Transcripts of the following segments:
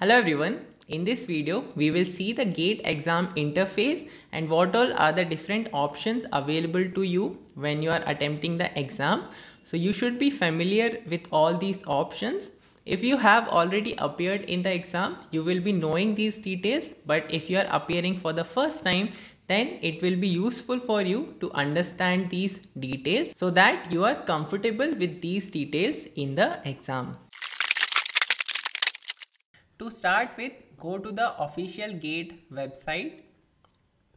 Hello everyone. In this video, we will see the GATE exam interface and what all are the different options available to you when you are attempting the exam. So you should be familiar with all these options. If you have already appeared in the exam, you will be knowing these details. But if you are appearing for the first time, then it will be useful for you to understand these details so that you are comfortable with these details in the exam. To start with, go to the official GATE website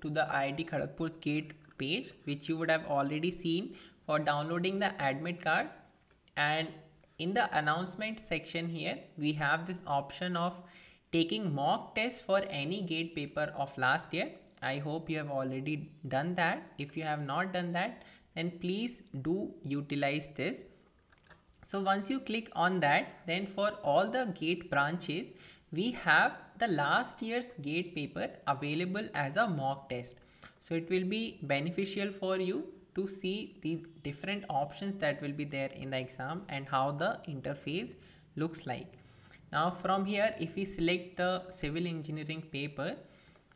to the IIT Kharagpur's GATE page which you would have already seen for downloading the admit card. And in the announcement section here we have this option of taking mock test for any gate paper of last year. I hope you have already done that. If you have not done that then please do utilize this so once you click on that then for all the gate branches we have the last year's gate paper available as a mock test so it will be beneficial for you to see the different options that will be there in the exam and how the interface looks like. Now from here if we select the civil engineering paper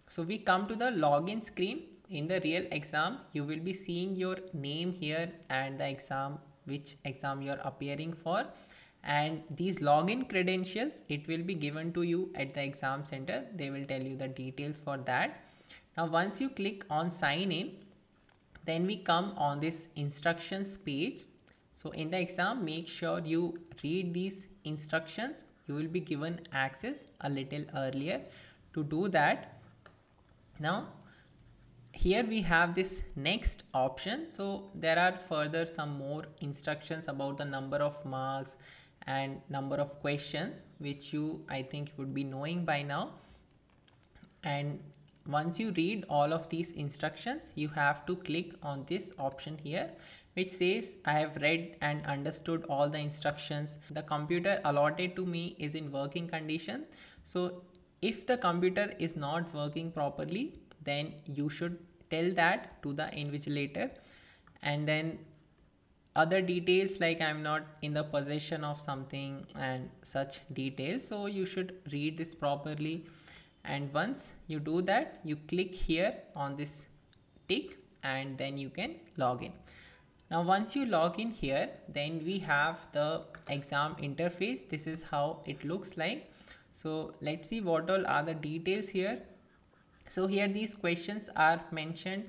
so we come to the login screen in the real exam you will be seeing your name here and the exam which exam you are appearing for. And these login credentials it will be given to you at the exam center. They will tell you the details for that. Now once you click on sign in then we come on this instructions page. So in the exam make sure you read these instructions. You will be given access a little earlier to do that. Now here we have this next option so there are further some more instructions about the number of marks and number of questions which you i think would be knowing by now and once you read all of these instructions you have to click on this option here which says I have read and understood all the instructions. The computer allotted to me is in working condition. So if the computer is not working properly, then you should tell that to the invigilator. And then other details like I'm not in the possession of something and such details. So you should read this properly. And once you do that you click here on this tick and then you can log in. Now once you log in here then we have the exam interface. This is how it looks like. So let's see what all are the details here so here these questions are mentioned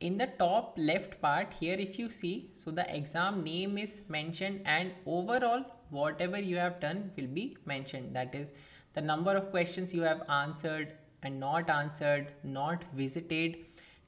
in the top left part here if you see so the exam name is mentioned and overall whatever you have done will be mentioned that is the number of questions you have answered and not answered, not visited,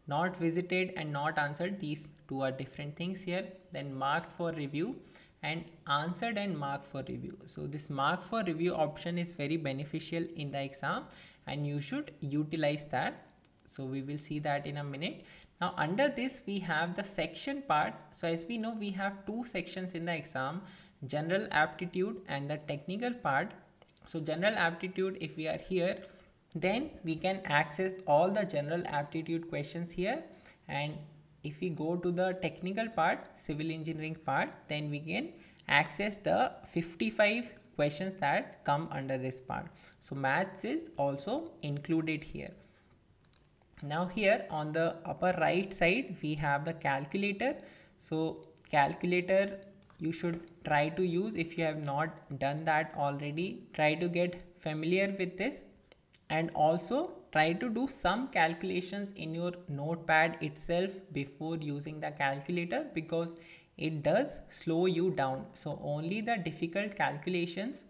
not visited and not answered. These two are different things here. Then marked for review and answered and marked for review. So this mark for review option is very beneficial in the exam and you should utilize that. So we will see that in a minute. Now under this we have the section part. So as we know we have two sections in the exam general aptitude and the technical part so general aptitude if we are here then we can access all the general aptitude questions here and if we go to the technical part civil engineering part then we can access the 55 questions that come under this part. So maths is also included here. Now here on the upper right side we have the calculator. So calculator you should try to use if you have not done that already. Try to get familiar with this. And also try to do some calculations in your notepad itself before using the calculator because it does slow you down so only the difficult calculations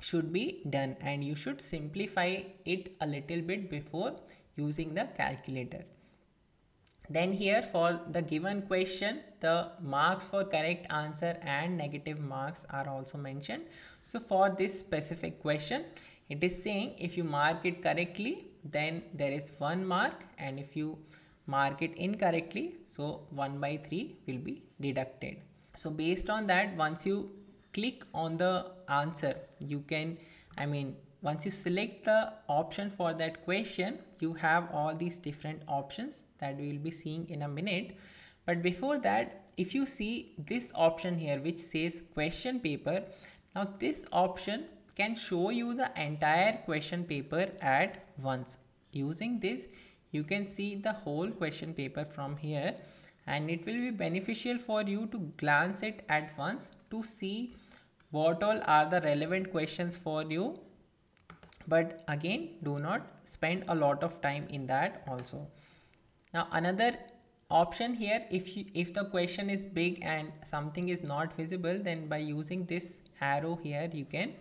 should be done and you should simplify it a little bit before using the calculator then here for the given question, the marks for correct answer and negative marks are also mentioned. So for this specific question, it is saying if you mark it correctly, then there is one mark and if you mark it incorrectly, so 1 by 3 will be deducted. So based on that, once you click on the answer, you can, I mean, once you select the option for that question, you have all these different options that we will be seeing in a minute. But before that, if you see this option here, which says question paper, now this option can show you the entire question paper at once. Using this, you can see the whole question paper from here. And it will be beneficial for you to glance it at once to see what all are the relevant questions for you. But again do not spend a lot of time in that also. Now another option here if you if the question is big and something is not visible then by using this arrow here you can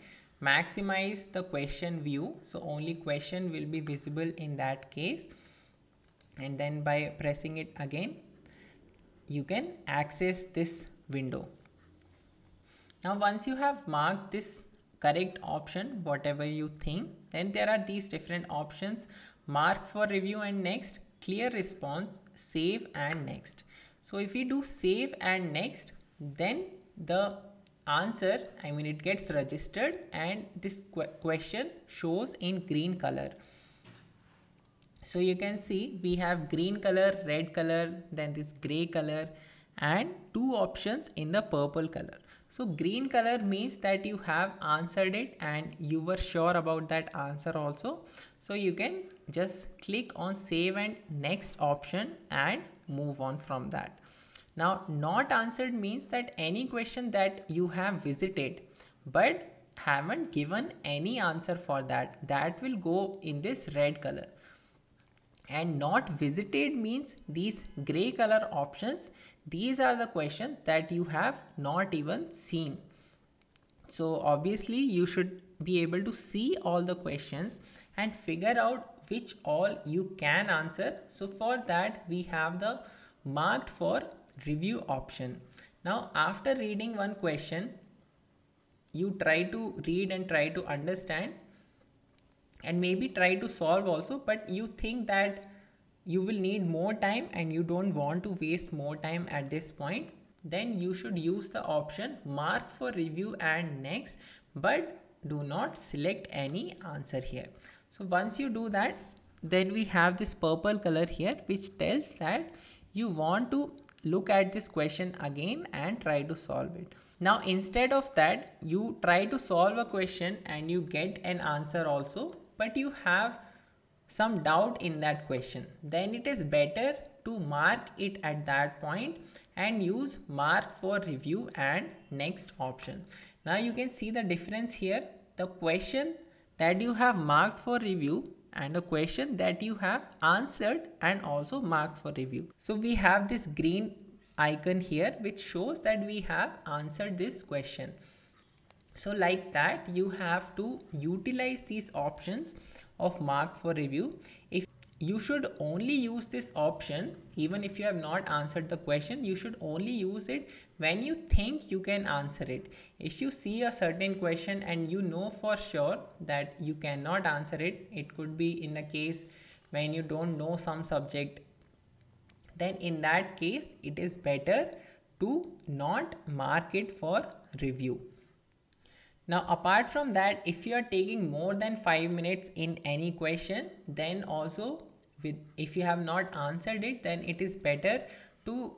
maximize the question view. So only question will be visible in that case and then by pressing it again you can access this window. Now once you have marked this correct option whatever you think then there are these different options. Mark for review and next clear response save and next. So if we do save and next then the answer i mean it gets registered and this qu question shows in green color so you can see we have green color red color then this gray color and two options in the purple color so green color means that you have answered it and you were sure about that answer also. So you can just click on save and next option and move on from that. Now not answered means that any question that you have visited but haven't given any answer for that that will go in this red color and not visited means these gray color options. These are the questions that you have not even seen. So obviously you should be able to see all the questions and figure out which all you can answer. So for that we have the marked for review option. Now after reading one question you try to read and try to understand and maybe try to solve also but you think that you will need more time and you don't want to waste more time at this point then you should use the option mark for review and next but do not select any answer here. So once you do that then we have this purple color here which tells that you want to look at this question again and try to solve it. Now instead of that you try to solve a question and you get an answer also but you have some doubt in that question then it is better to mark it at that point and use mark for review and next option. Now you can see the difference here. The question that you have marked for review and the question that you have answered and also marked for review. So we have this green icon here which shows that we have answered this question so like that you have to utilize these options of mark for review. If you should only use this option even if you have not answered the question you should only use it when you think you can answer it. If you see a certain question and you know for sure that you cannot answer it it could be in a case when you don't know some subject then in that case it is better to not mark it for review now, apart from that, if you are taking more than five minutes in any question, then also with if you have not answered it, then it is better to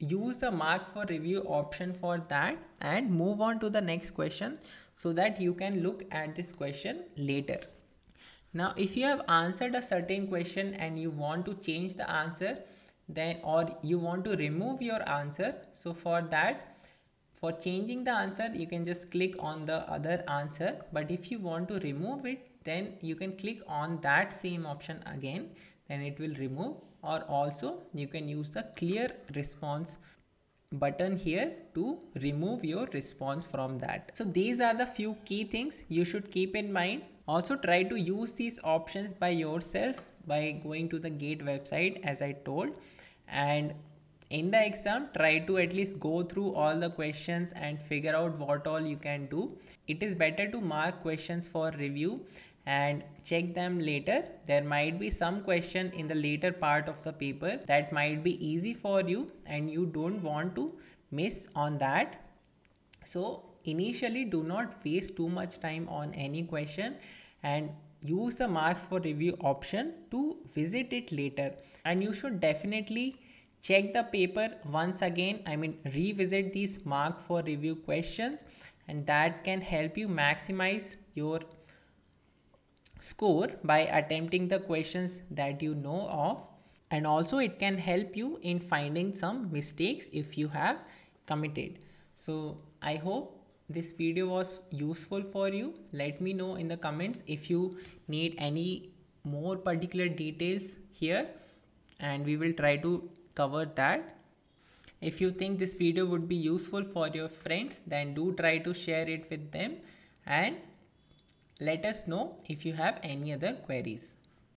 use the mark for review option for that and move on to the next question so that you can look at this question later. Now, if you have answered a certain question and you want to change the answer, then or you want to remove your answer, so for that for changing the answer, you can just click on the other answer. But if you want to remove it, then you can click on that same option again. Then it will remove or also you can use the clear response button here to remove your response from that. So these are the few key things you should keep in mind. Also try to use these options by yourself by going to the gate website as I told and in the exam try to at least go through all the questions and figure out what all you can do. It is better to mark questions for review and check them later. There might be some question in the later part of the paper that might be easy for you and you don't want to miss on that. So initially do not waste too much time on any question and use the mark for review option to visit it later. And you should definitely check the paper once again i mean revisit these mark for review questions and that can help you maximize your score by attempting the questions that you know of. And also it can help you in finding some mistakes if you have committed. So i hope this video was useful for you. Let me know in the comments if you need any more particular details here and we will try to cover that. If you think this video would be useful for your friends then do try to share it with them and let us know if you have any other queries